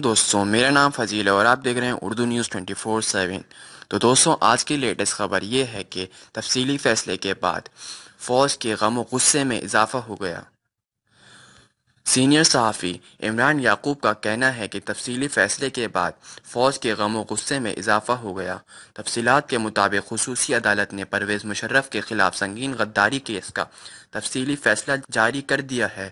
دوستوں میرا نام فضیل ہے اور آپ دیکھ رہے ہیں اردو نیوز 24 سیون۔ تو دوستوں آج کی لیٹسٹ خبر یہ ہے کہ تفصیلی فیصلے کے بعد فوج کے غم و غصے میں اضافہ ہو گیا۔ سینئر صحافی عمران یعقوب کا کہنا ہے کہ تفصیلی فیصلے کے بعد فوج کے غم و غصے میں اضافہ ہو گیا۔ تفصیلات کے مطابق خصوصی عدالت نے پرویز مشرف کے خلاف سنگین غداری کیس کا تفصیلی فیصلہ جاری کر دیا ہے۔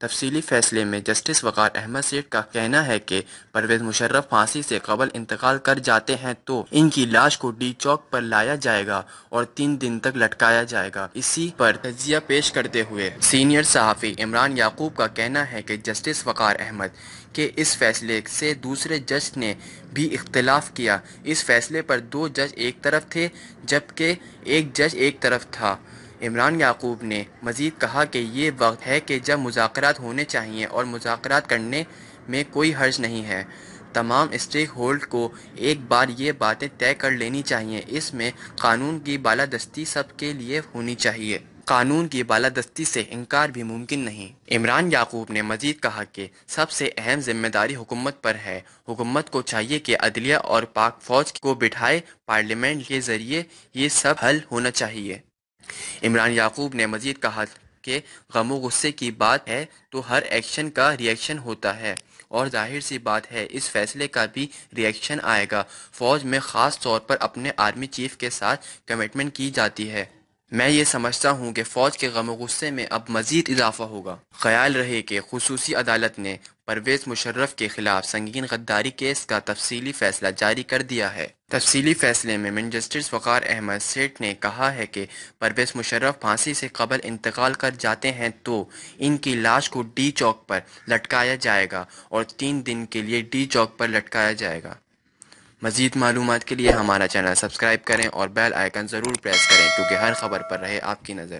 تفصیلی فیصلے میں جسٹس وقار احمد سیٹ کا کہنا ہے کہ پرویز مشرف پھانسی سے قبل انتقال کر جاتے ہیں تو ان کی لاش کو ڈی چوک پر لایا جائے گا اور تین دن تک لٹکایا جائے گا۔ اسی پر تجزیہ پیش کرتے ہوئے سینئر صحافی عمران یعقوب کا کہنا ہے کہ جسٹس وقار احمد کے اس فیصلے سے دوسرے جج نے بھی اختلاف کیا۔ اس فیصلے پر دو جج ایک طرف تھے، جبکہ ایک جج ایک طرف تھا۔ عمران یعقوب نے مزید کہا کہ یہ وقت ہے کہ جب مذاکرات ہونے چاہیے اور مذاکرات کرنے میں کوئی حرج نہیں ہے، تمام اسٹیک ہولڈ کو ایک بار یہ باتیں طے کر لینی چاہیے اس میں قانون کی بالادستی سب کے لیے ہونی چاہیے قانون کی بالادستی سے انکار بھی ممکن نہیں۔ عمران یعقوب نے مزید کہا کہ سب سے اہم ذمہ داری حکومت پر ہے۔ حکومت کو چاہیے کہ عدلیہ اور پاک فوج کو بٹھائے پارلیمنٹ کے ذریعے یہ سب حل ہونا چاہیے عمران یعقوب نے مزید کہا کہ غم و غصے کی بات ہے تو ہر ایکشن کا ریئیکشن ہوتا ہے اور ظاہر سی بات ہے، اس فیصلے کا بھی ریئیکشن آئے گا۔ فوج میں خاص طور پر اپنے آرمی چیف کے ساتھ کمٹمنٹ کی جاتی ہے۔ میں یہ سمجھتا ہوں کہ فوج کے غم و غصے میں اب مزید اضافہ ہوگا۔ خیال رہے کہ خصوصی عدالت نے پرویز مشرف کے خلاف سنگین غداری کیس کا تفصیلی فیصلہ جاری کر دیا ہے۔ تفصیلی فیصلے میں منجسٹرز وقار احمد سیٹ نے کہا ہے کہ پرویز مشرف پھانسی سے قبل انتقال کر جاتے ہیں تو ان کی لاش کو ڈی چوک پر لٹکایا جائے گا اور تین دن کے لیے ڈی چوک پر لٹکایا جائے گا۔ مزید معلومات کے لیے ہمارا چینل سبسکرائب کریں اور بیل آئیکن ضرور پریس کریں کیونکہ ہر خبر پر رہے آپ کی نظر۔